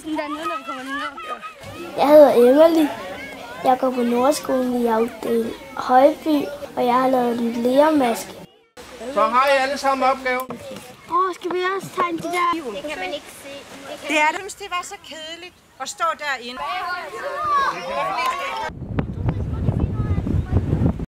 Sådan der nede, når vi kommer ned. Jeg hedder Emily. Jeg går på Nordskolen i afdel Højby, og jeg har lavet en lærermaske. Så har I alle sammen opgaven. Åh, oh, skal vi også tegne de der? Det kan man ikke se. Det er, jeg synes, det var så kedeligt at stå derinde.